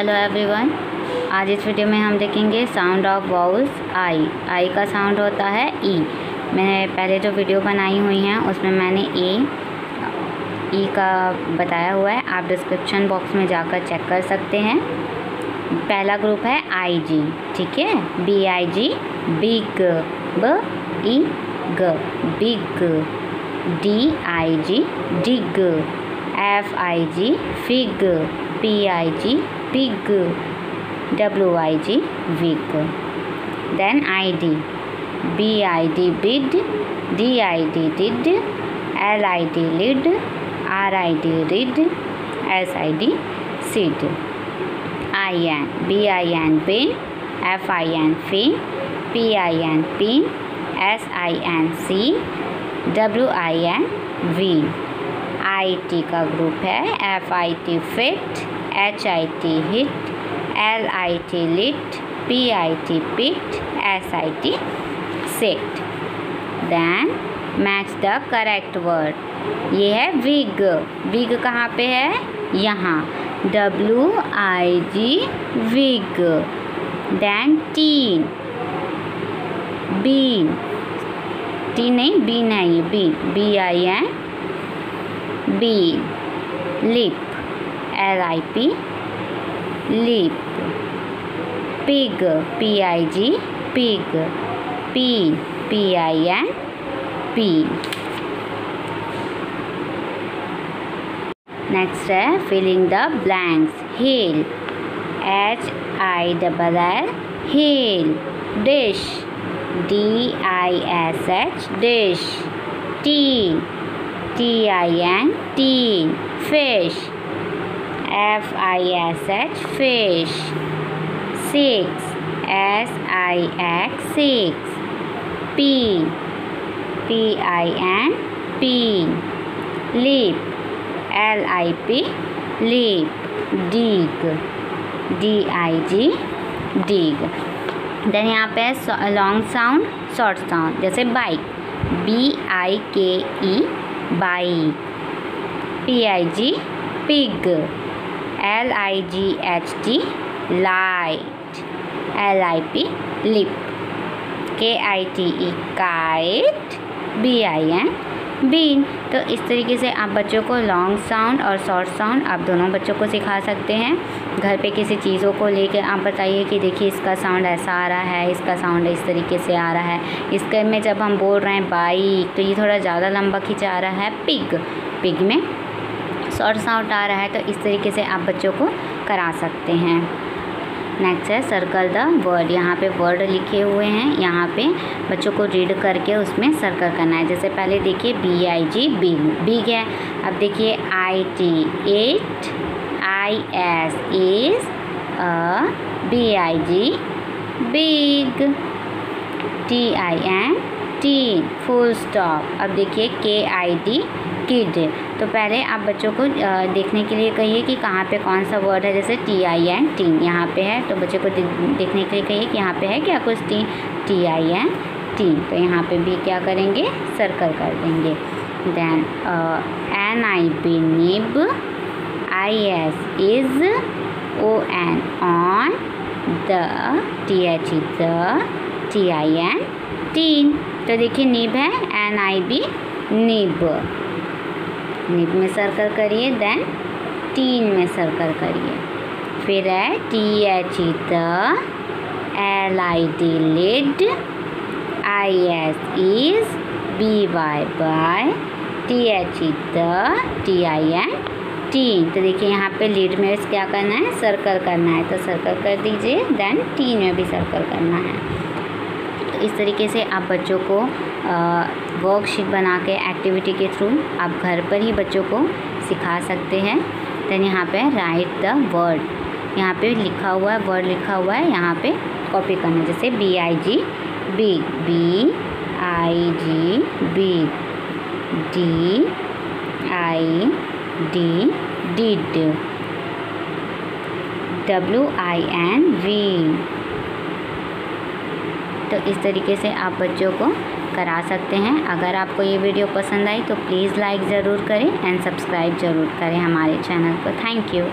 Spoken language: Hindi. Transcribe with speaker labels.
Speaker 1: हेलो एवरीवन आज इस वीडियो में हम देखेंगे sound of vowels I I का साउंड होता है ई मैंने पहले जो वीडियो बनाई हुई हैं, उसमें मैंने ए ई का बताया हुआ है। आप डिस्क्रिप्शन बॉक्स में जाकर चेक कर सकते हैं। पहला ग्रुप है आई जी ठीक है? B I ji big B I G big D I G dig F I G fig P I G pig W I G wig then I D B I D bid D I D did L I D lid R I D read S I D seed. I N B I N bin F I N fin P I N pin S I N C W I N win I T का ग्रुप है। F I T fit H I T hit L I T lit P I T pit S I T sit then match the correct word ये है विग विग कहाँ पे है? यहाँ। W I G wig then tin bin T नहीं बीन है ये bin B I N B. Lip. L I P. Lip. Pig. P I G. Pig. P. P I N. P. Next uh, filling the blanks. Heel. H I double L. Heel. Dish. D I S H. Dish. T. T I N tin fish F I S H fish six S I X six pin P I N pin leap L I P leap dig D I G dig then यहाँ पे लॉन्ग साउंड शॉर्ट साउंड जैसे bike B I K E by pig. Pig light. Light lip. Lip kite. Kite bin bean तो इस तरीके से आप बच्चों को लॉन्ग साउंड और शॉर्ट साउंड आप दोनों बच्चों को सिखा सकते हैं। घर पे किसी चीज़ों को लेकर आप बताइए कि देखिए इसका साउंड ऐसा आ रहा है, इसका साउंड इस तरीके से आ रहा है। इसके में जब हम बोल रहे हैं बाइक तो ये थोड़ा ज़्यादा लंबा खिंचा रहा है। पिग पिग में शॉर्ट साउंड आ रहा है तो इस तरीके से आप बच्चों को करा सकते हैं। नेक्स्ट है सर्कल द वर्ड यहाँ पे वर्ड लिखे हुए हैं, यहाँ पे बच्चों को रीड करके उसमें सर्कल करना है। जैसे पहले देखिए B I G big big है। अब देखिए I T it I S is a B I G big T I N T full stop अब देखिए के आई डी किड तो पहले आप बच्चों को देखने के लिए कहिए कि कहाँ पे कौन सा वर्ड है, जैसे टी आई एन टीन यहाँ पे है। तो बच्चों को देखने के लिए कहिए कि यहाँ पे है क्या कुछ T T I N tin तो यहाँ पे भी क्या करेंगे? सर्कल कर देंगे। Then N I B nib I S is O N on the T H E the T I N tin तो देखिए निब है N I B nib nib में सर्कल करिए देन टीन में सर्कल करिए। फिर है T H E the L I D lid I S is B Y by T H E the T I N tin तो देखिए यहाँ पे लीड में क्या करना है? सर्कल करना है। तो सर्कल कर दीजिए देन टीन में भी सर्कल करना है। तो इस तरीके से आप बच्चों को वर्कशीट बना के एक्टिविटी के थ्रू आप घर पर ही बच्चों को सिखा सकते हैं। देन यहाँ पे राइट द वर्ड यहाँ पे लिखा हुआ है वर्ड लिखा हुआ है, यहाँ पे कॉपी करना जैसे B I G B B I G B D I D did W I N V तो इस तरीके से आप बच्चों को करा सकते हैं। अगर आपको ये वीडियो पसंद आई तो प्लीज़ लाइक ज़रूर करें एंड सब्सक्राइब ज़रूर करें हमारे चैनल को। Thank you.